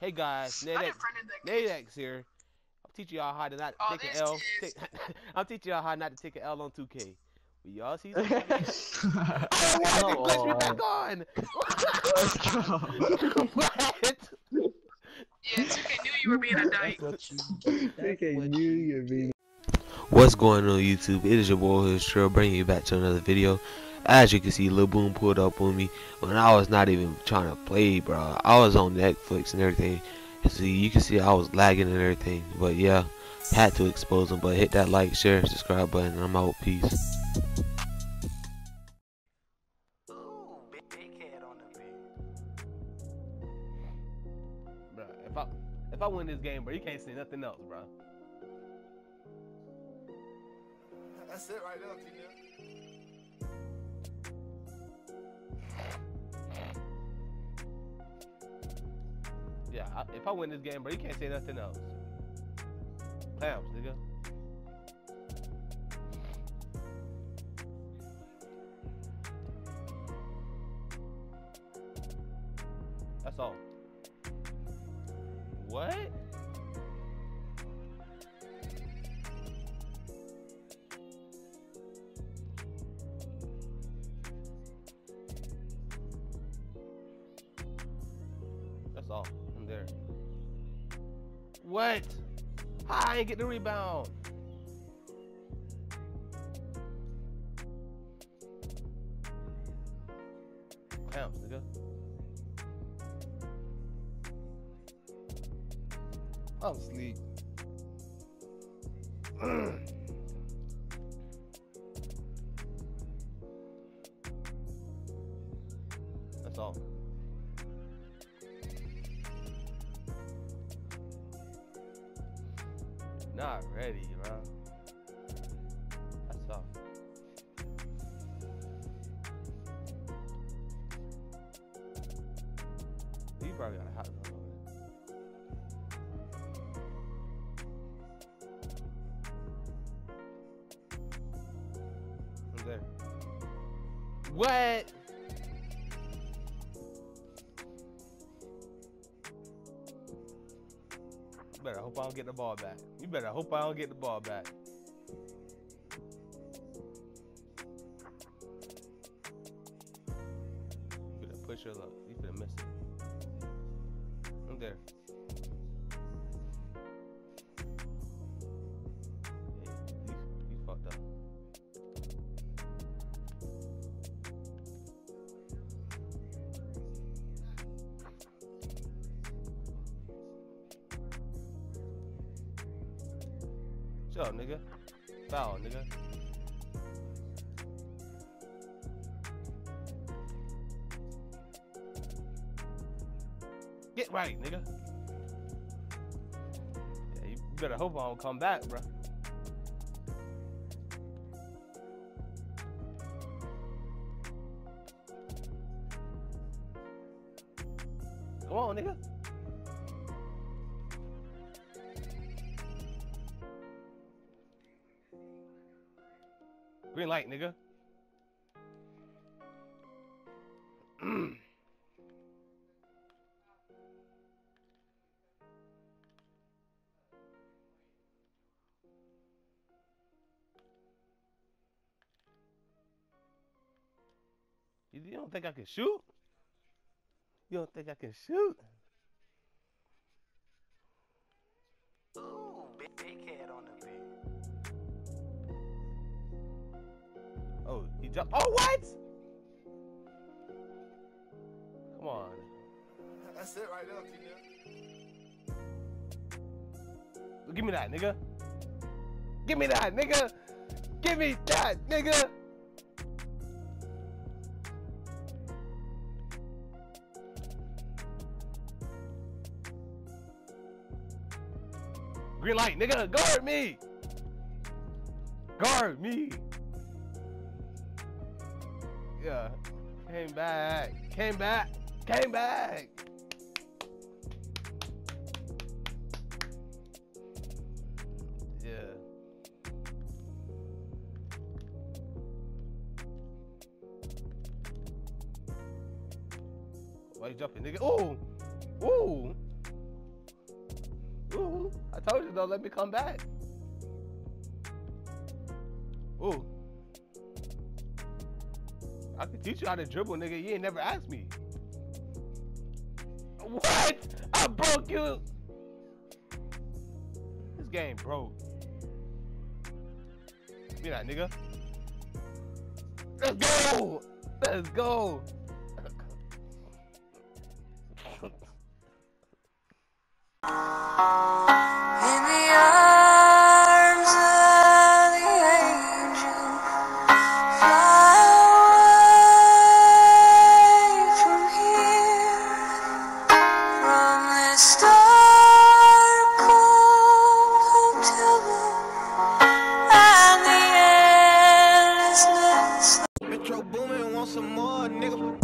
Hey guys, I Nadex, defriended that kid. Nadex here. I'm teaching y'all how to not Oh, take an this L. kid. Take, I'm teaching y'all how not to take an L on 2K. Will y'all see some? Come Why did glitch me back on? Let's go. what? Yeah, 2K knew you were being a dyke. Okay, knew you'd be. What's going on YouTube? It is your boy Hood Trill bringing you back to another video. As you can see, Lil Boom pulled up on me when I was not even trying to play, bro. I was on Netflix and everything. See, you can see I was lagging and everything. But yeah, had to expose him. But hit that like, share, and subscribe button. And I'm out. Peace. Bro, if I if I win this game, bro, you can't see nothing else, bro. That's it right now, T-Nip. Yeah, if I win this game, bro, you can't say nothing else. Clamps, nigga. That's all. What? That's all. I'm there. What? I get the rebound? Clamps, nigga. I'm asleep. That's all. Not ready, bro. That's all. You probably got a hot zone. What? You better hope I don't get the ball back. You better hope I don't get the ball back. You better push your luck. You better miss it. I'm there. Up, nigga. Foul, nigga. Get right, nigga. Yeah, you better hope I don't come back, bro. Come on, nigga. Green light, nigga. you don't think I can shoot? You don't think I can shoot? Oh. Oh, what? Come on. That's it right now, T-Nip. Give me that, nigga. Give me that, nigga. Give me that, nigga. Green light, nigga. Guard me. Guard me. Yeah. Came back. Came back. Came back. Yeah. Why you jumping, nigga? Ooh! Ooh! Niggas don't let me come back. Ooh. I can teach you how to dribble, nigga. You ain't never asked me. What? I broke you. This game broke. Me that, nigga. Let's go. Let's go. some more, nigga.